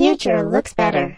future looks better.